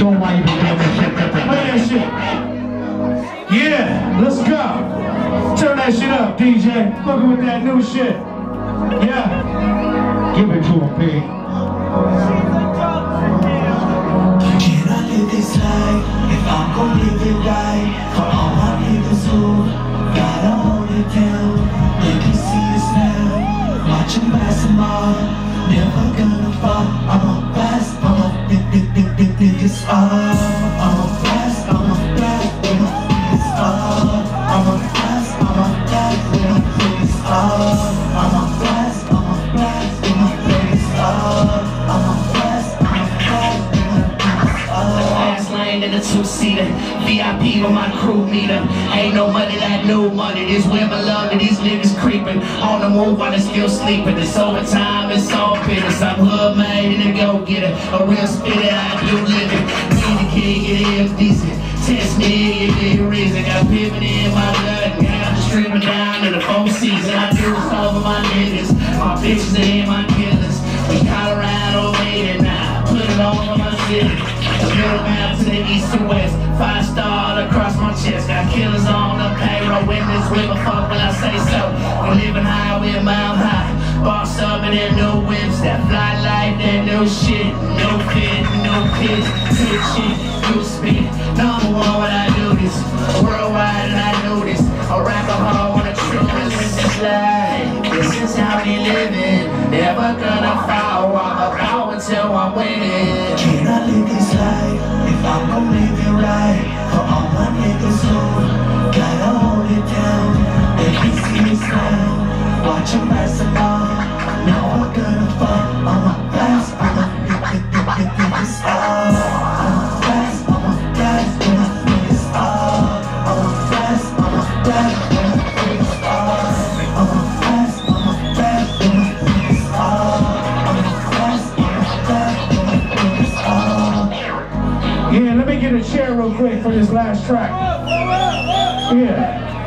Show shit. Play that shit. Yeah, let's go. Turn that shit up, DJ. Fucking with that new shit. Yeah. Give it to him, P. Can I live this life if I'm gon' live it right? For all my niggas who gotta hold it down. They can see us now, watching basketball. Never gonna fall. I'm two-seater VIP with my crew meter. Ain't no money like no money This where my love and these niggas creeping. On the move while they still sleeping. It's overtime, it's all business I'm hood made and a go-getter A real spitter, I do living decent Test me if you reason Got pivot in my blood I'm just dripping down to the four season I do this over my niggas My bitches and my killers We Colorado made it now Put it all on my city the middleman to the east to west. Five star across my chest. Got killers on the payroll. Witness with a fuck when I say so. We living high, we a mile high. Boss up in their new whips. That fly life, that no shit. No fit, no pitch. Good shit, Never gonna fall. I'm about until I'm winning. Chair real quick for this last track. Yeah.